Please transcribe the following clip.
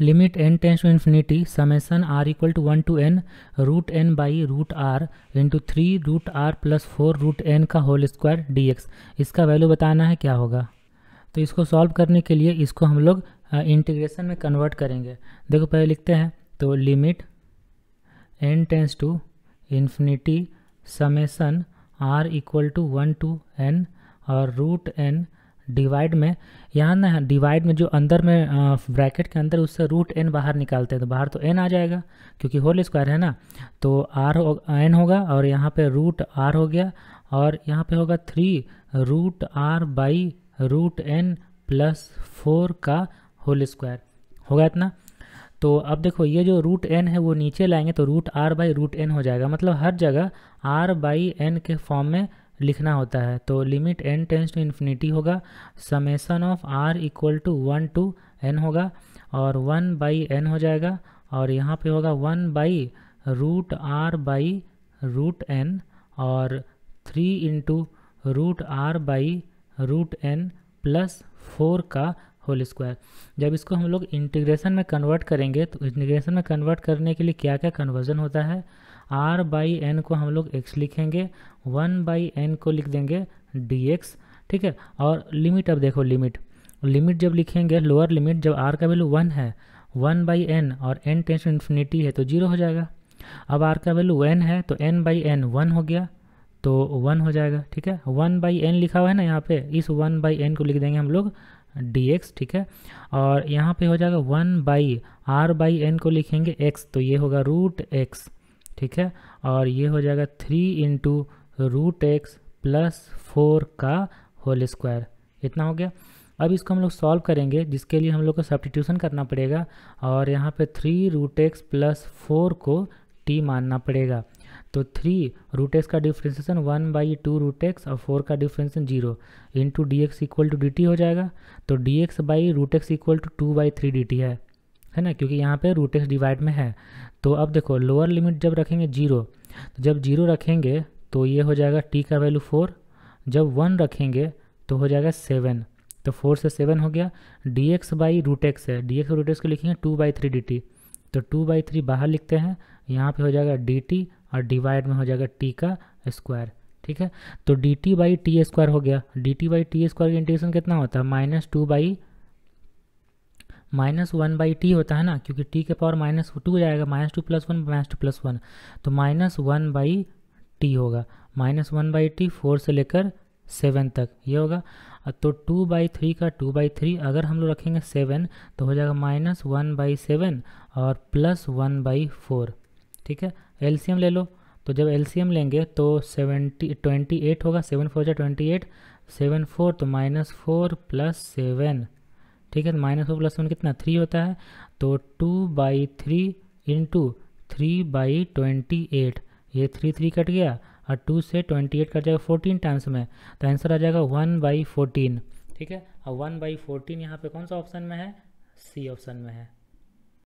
Limit N tends to infinity summation R equal to one to N root N by root R into three root R plus four root N का whole square D x इसका value बताना है, क्या होगा? तो इसको solve करने के लिए इसको हम लोग इंटीग्रेशन में कन्वर्ट करेंगे। देखो, पहले लिखते हैं तो limit N tends to infinity summation R equal to one to N और रूट एन डिवाइड में, यहाँ ना डिवाइड में जो अंदर में ब्रैकेट के अंदर उससे रूट एन बाहर निकालते हैं तो बाहर तो एन आ जाएगा, क्योंकि होल स्क्वायर है ना तो आर हो एन होगा और यहाँ पे रूट आर हो गया, और यहाँ पे होगा three root R by root N plus four का होल स्क्वायर होगा इतना? तो अब देखो, ये जो रूट एन है, वो नीचे लाएँगे तो root R by root N हो जाएगा मतलब हर जगह आर बाई एन के फॉर्म में लिखना होता है। तो limit N tends to infinity होगा। Summation of R equal to one to N होगा और वन बाई एन हो जाएगा और यहाँ पे होगा one by root R by root N और three into root R by root N plus four का होल स्क्वायर जब इसको हम लोग इंटीग्रेशन में कन्वर्ट करेंगे तो इंटीग्रेशन में कन्वर्ट करने के लिए क्या क्या कन्वर्जन होता है? आर बाई एन को हम लोग एक्स लिखेंगे वन बाई एन को लिख देंगे डी एक्स ठीक है? और लिमिट अब देखो लिमिट लिमिट जब लिखेंगे लोअर लिमिट जब आर का वैल्यू वन है वन बाई एन और एन टेंस इन्फिनिटी है तो ज़ीरो हो जाएगा। अब आर का वैल्यू एन है तो एन बाई एन वन हो गया तो वन हो जाएगा, ठीक है? वन बाई एन लिखा हुआ है ना यहाँ पे, इस वन बाई एन को लिख देंगे हम लोग डी एक्स ठीक है? और यहाँ पे हो जाएगा one by R by N को लिखेंगे एक्स तो ये होगा रूट एक्स ठीक है? और ये हो जाएगा three into root X plus four का होल स्क्वायर इतना हो गया। अब इसको हम लोग सॉल्व करेंगे, जिसके लिए हम लोग को सब्सटीट्यूशन करना पड़ेगा और यहाँ पे three root X plus four को टी मानना पड़ेगा। तो थ्री रूट एक्स का differentiation one by two root X और फोर का differentiation zero into D X equal to D T हो जाएगा। तो D X by root X equal to two by three D T है। है ना? क्योंकि यहाँ पे रूट एक्स डिवाइड में है। तो अब देखो लोअर लिमिट जब रखेंगे ज़ीरो तो जब ज़ीरो रखेंगे तो ये हो जाएगा टी का वैल्यू फोर जब वन रखेंगे तो हो जाएगा सेवन तो फोर से सेवन हो गया d x by root x है डी एक्स रूट एक्स को लिखेंगे two by three d t तो टू बाई थ्री बाहर लिखते हैं, यहाँ पे हो जाएगा डी टी और डिवाइड में हो जाएगा टी का स्क्वायर ठीक है? तो d t by t square हो गया d t by t square का इंटीग्रेशन कितना होता है? Minus two by minus one by t होता है ना, क्योंकि टी के पावर माइनस टू जाएगा, minus two plus one, minus two plus one. तो माइनस वन बाई टी होगा। Minus one by t four से लेकर सेवन तक, ये होगा। तो टू बाई थ्री का टू बाई थ्री अगर हम लोग रखेंगे सेवन तो हो जाएगा माइनस वन बाई सेवन और प्लस वन बाई फोर। ठीक है? एलसीएम ले लो। तो जब एलसीएम लेंगे तो सेवेंटी, ट्वेंटी एट होगा। सेवन फोर जा ट्वेंटी एट, सेवन फोर तो माइनस फोर प्लस सेवन। ठीक है तो माइनस फोर प्लस वन कितना? थ्री होता है। तो two by three into three by twenty eight ये थ्री थ्री कट गया और टू से ट्वेंटी एट कट जाएगा फोर्टीन टाइम्स में। तो आंसर आ जाएगा वन बाई फोर्टीन ठीक है और वन बाई फोर्टीन यहाँ पर कौन सा ऑप्शन में है? सी ऑप्शन में है।